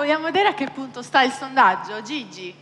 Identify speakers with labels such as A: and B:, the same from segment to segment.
A: vogliamo vedere a che punto sta il sondaggio. Gigi.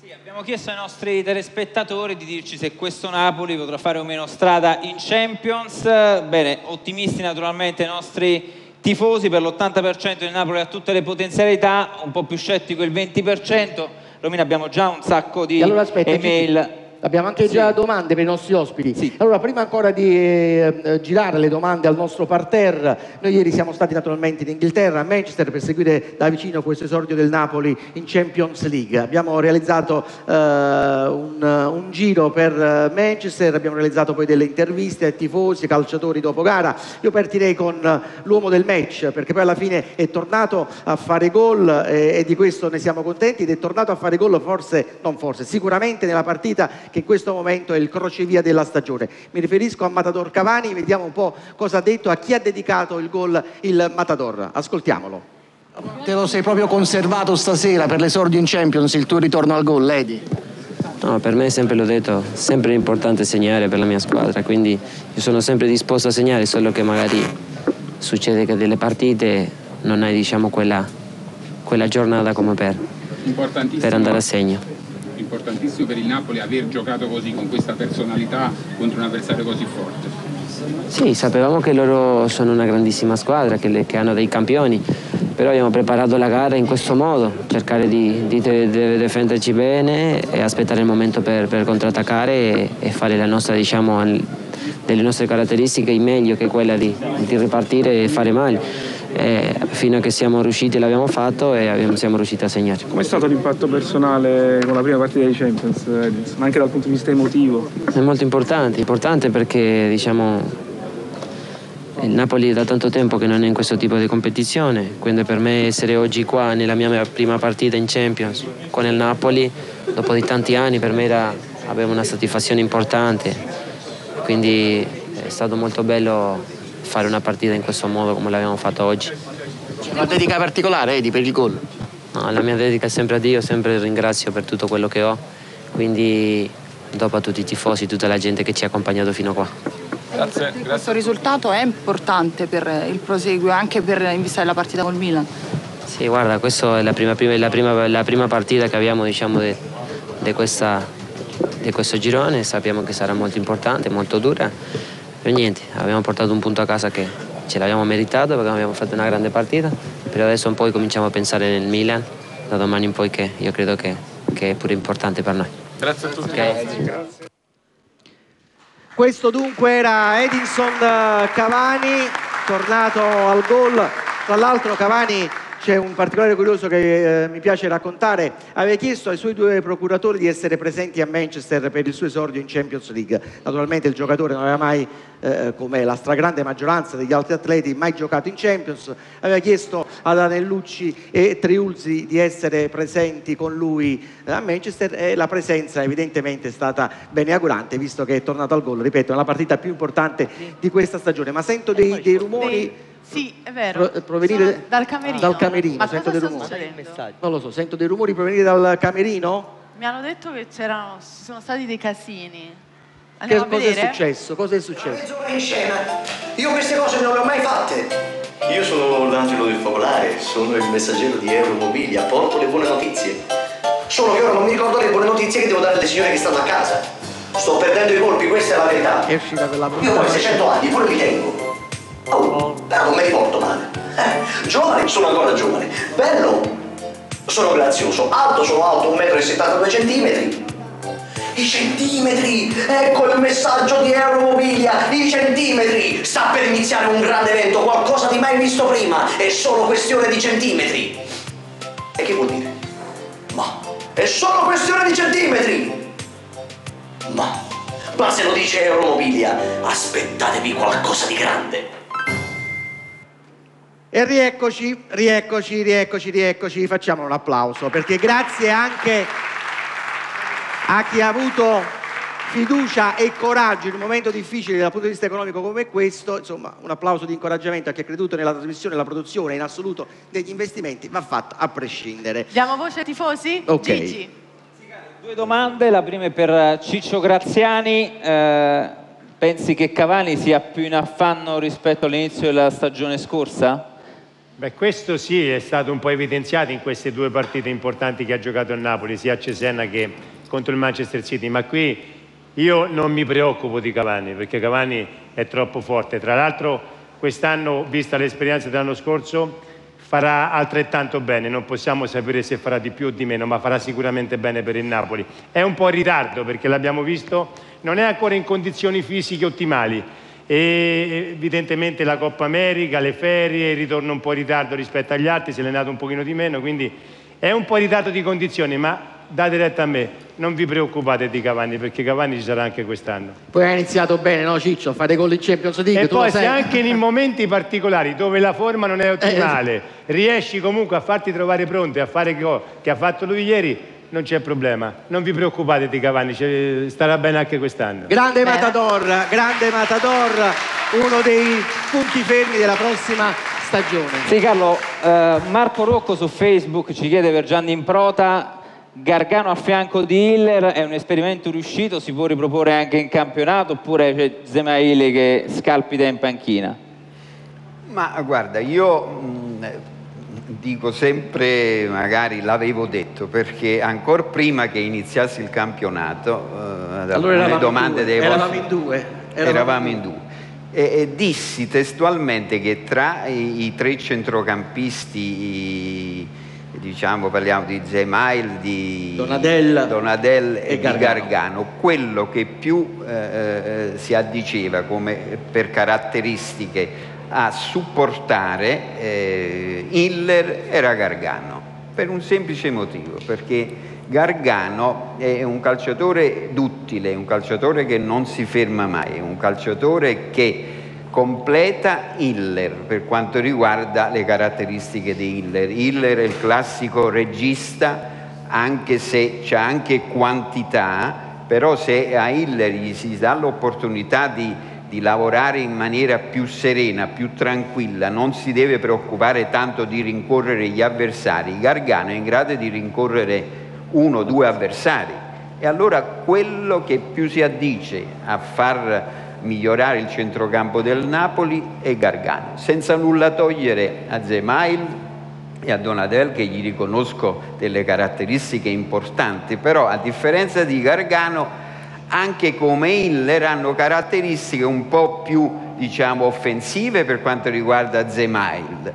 B: Sì, abbiamo chiesto ai nostri telespettatori di dirci se questo Napoli potrà fare o meno strada in Champions. Bene, ottimisti naturalmente i nostri tifosi, per l'80% il Napoli ha tutte le potenzialità, un po' più scettico il 20%. Romina abbiamo già un sacco di
C: allora, aspetta,
B: email.
C: Gigi. Abbiamo anche sì. già domande per i nostri ospiti. Sì. Allora, prima ancora di eh, girare le domande al nostro parterre, noi ieri siamo stati naturalmente in Inghilterra, a Manchester, per seguire da vicino questo esordio del Napoli in Champions League. Abbiamo realizzato eh, un, un, giro per eh, Manchester, abbiamo realizzato poi delle interviste ai tifosi, ai calciatori dopo gara. Io partirei con l'uomo del match, perché poi alla fine è tornato a fare gol e, e di questo ne siamo contenti ed è tornato a fare gol forse, non forse, sicuramente nella partita che in questo momento è il crocevia della stagione. Mi riferisco a Matador Cavani, vediamo un po' cosa ha detto, a chi ha dedicato il gol il Matador. Ascoltiamolo.
D: Te lo sei proprio conservato stasera per l'esordio in Champions, il tuo ritorno al gol, Lady?
E: No, per me sempre l'ho detto, sempre importante segnare per la mia squadra, quindi io sono sempre disposto a segnare, solo che magari succede che delle partite non hai diciamo, quella, quella giornata come per, per andare a segno
F: importantissimo per il Napoli aver giocato così con questa personalità contro un avversario così forte.
E: Sì, sapevamo che loro sono una grandissima squadra, che, le, che hanno dei campioni, però abbiamo preparato la gara in questo modo, cercare di, di, di difenderci bene e aspettare il momento per, per contrattaccare e, e, fare la nostra, diciamo, delle nostre caratteristiche meglio che quella di, di ripartire e fare male e fino a che siamo riusciti l'abbiamo fatto e abbiamo, siamo riusciti a segnare.
G: Com'è stato l'impatto personale con la prima partita dei Champions, Edinson, anche dal punto di vista emotivo?
E: È molto importante, importante perché diciamo il Napoli è da tanto tempo che non è in questo tipo di competizione, quindi per me essere oggi qua nella mia prima partita in Champions con il Napoli, dopo di tanti anni, per me era, aveva una soddisfazione importante, quindi è stato molto bello fare una partita in questo modo come l'abbiamo fatto oggi.
D: Una dedica particolare Edi per il gol?
E: No, la mia dedica è sempre a Dio, sempre ringrazio per tutto quello che ho, quindi dopo a tutti i tifosi, tutta la gente che ci ha accompagnato fino a qua.
H: Grazie, grazie. Questo risultato è importante per il proseguo, anche per in vista della partita col Milan.
E: Sì, guarda, questa è la prima, la prima, la prima partita che abbiamo diciamo, di questo girone, sappiamo che sarà molto importante, molto dura per niente, abbiamo portato un punto a casa che ce l'abbiamo meritato perché abbiamo fatto una grande partita, però adesso un po' cominciamo a pensare nel Milan, da domani in poi che io credo che, che è pure importante per noi.
F: Grazie a tutti. Okay. Grazie.
C: Questo dunque era Edinson Cavani, tornato al gol. Tra l'altro Cavani c'è un particolare curioso che eh, mi piace raccontare. Aveva chiesto ai suoi due procuratori di essere presenti a Manchester per il suo esordio in Champions League. Naturalmente il giocatore non aveva mai, eh, come la stragrande maggioranza degli altri atleti, mai giocato in Champions. Aveva chiesto ad Anellucci e Triulzi di essere presenti con lui eh, a Manchester e la presenza evidentemente è stata beneaugurante visto che è tornato al gol, ripeto, è la partita più importante di questa stagione. Ma sento dei, dei rumori
A: sì, è vero. Pro-
C: provenire
A: Sono dal camerino.
C: Dal camerino,
A: Ma
C: sento dei rumori. Non lo so, sento dei rumori provenire dal camerino?
A: Mi hanno detto che c'erano, ci sono stati dei casini.
C: Andiamo che cosa è successo? Cosa è successo?
I: in scena. Io queste cose non le ho mai fatte. Io sono l'angelo del focolare, sono il messaggero di Euromobilia, porto le buone notizie. Solo che ora non mi ricordo le buone notizie che devo dare alle signore che stanno a casa. Sto perdendo i colpi, questa è la verità.
C: È uscita per la
I: Io poi 600 anni pure li tengo. Oh, però non me li porto male. Eh, giovane, sono ancora giovane. Bello, sono grazioso. Alto, sono alto 1,72 cm. I centimetri! Ecco il messaggio di Euromobilia! I centimetri! Sta per iniziare un grande evento, qualcosa di mai visto prima! È solo questione di centimetri! E che vuol dire? Ma è solo questione di centimetri! Ma, ma se lo dice Euromobilia, aspettatevi qualcosa di grande!
C: E rieccoci, rieccoci, rieccoci, rieccoci, facciamo un applauso perché grazie anche a chi ha avuto fiducia e coraggio in un momento difficile dal punto di vista economico come questo, insomma un applauso di incoraggiamento a chi ha creduto nella trasmissione, nella produzione, in assoluto degli investimenti va fatto a prescindere.
A: Diamo voce ai tifosi?
C: Ok.
A: Gigi.
B: Due domande, la prima è per Ciccio Graziani. Eh, pensi che Cavani sia più in affanno rispetto all'inizio della stagione scorsa?
J: Beh, questo sì è stato un po' evidenziato in queste due partite importanti che ha giocato il Napoli, sia a Cesena che contro il Manchester City, ma qui io non mi preoccupo di Cavani perché Cavani è troppo forte. Tra l'altro quest'anno, vista l'esperienza dell'anno scorso, farà altrettanto bene, non possiamo sapere se farà di più o di meno, ma farà sicuramente bene per il Napoli. È un po' in ritardo perché l'abbiamo visto, non è ancora in condizioni fisiche ottimali e evidentemente la Coppa America, le ferie, ritorno un po' in ritardo rispetto agli altri, si è allenato un pochino di meno, quindi è un po' in ritardo di condizioni, ma date retta a me, non vi preoccupate di Cavani perché Cavani ci sarà anche quest'anno.
C: Poi ha iniziato bene, no Ciccio? Fate gol in Champions League.
J: E poi se anche in momenti particolari dove la forma non è ottimale, eh, riesci comunque a farti trovare pronto e a fare che ha fatto lui ieri, non c'è problema. Non vi preoccupate di Cavani, starà bene anche quest'anno.
C: Grande Matador, grande Matador, uno dei punti fermi della prossima stagione.
B: Sì Carlo, eh, Marco Rocco su Facebook ci chiede per Gianni Improta Gargano a fianco di Hiller è un esperimento riuscito, si può riproporre anche in campionato oppure c'è Zemaili che scalpita in panchina?
K: Ma guarda, io mh, dico sempre, magari l'avevo detto, perché ancora prima che iniziasse il campionato,
C: eh, allora le domande dei eravamo vostri, in due.
K: Eravamo, eravamo in due. E, e, dissi testualmente che tra i, i tre centrocampisti, i, diciamo parliamo di Zemail, di
C: Donadel,
K: Donadel e, e Gargano. di Gargano, quello che più eh, eh, si addiceva come per caratteristiche a supportare eh, Hiller era Gargano, per un semplice motivo, perché Gargano è un calciatore duttile, un calciatore che non si ferma mai, un calciatore che completa Hiller per quanto riguarda le caratteristiche di Hiller. Hiller è il classico regista, anche se c'è anche quantità, però se a Hiller gli si dà l'opportunità di di lavorare in maniera più serena, più tranquilla, non si deve preoccupare tanto di rincorrere gli avversari. Gargano è in grado di rincorrere uno o due avversari. E allora quello che più si addice a far migliorare il centrocampo del Napoli è Gargano, senza nulla togliere a Zemail e a Donadel che gli riconosco delle caratteristiche importanti, però a differenza di Gargano anche come Hiller hanno caratteristiche un po' più diciamo, offensive per quanto riguarda Zemail,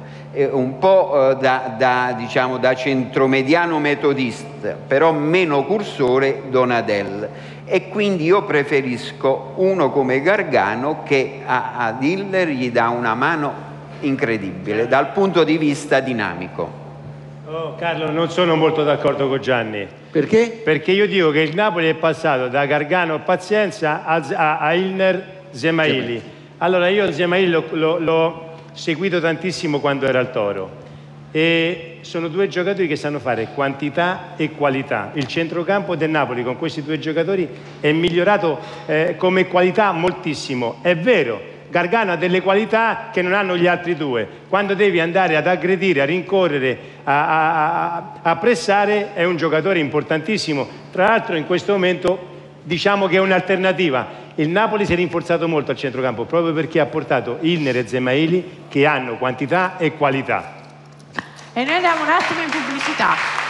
K: un po' eh, da, da, diciamo, da centromediano metodista, però meno cursore Donadel. E quindi io preferisco uno come Gargano che a, ad Hiller gli dà una mano incredibile dal punto di vista dinamico.
J: Oh, Carlo, non sono molto d'accordo con Gianni.
C: Perché?
J: Perché io dico che il Napoli è passato da Gargano Pazienza a, a, a Ilner Zemaili. Allora io Zemaili l'ho seguito tantissimo quando era al Toro e sono due giocatori che sanno fare quantità e qualità. Il centrocampo del Napoli con questi due giocatori è migliorato eh, come qualità moltissimo. È vero, Gargano ha delle qualità che non hanno gli altri due. Quando devi andare ad aggredire, a rincorrere, a, a, a pressare, è un giocatore importantissimo. Tra l'altro in questo momento diciamo che è un'alternativa. Il Napoli si è rinforzato molto al centrocampo proprio perché ha portato Ilner e Zemaili che hanno quantità e qualità.
A: E noi andiamo un attimo in pubblicità.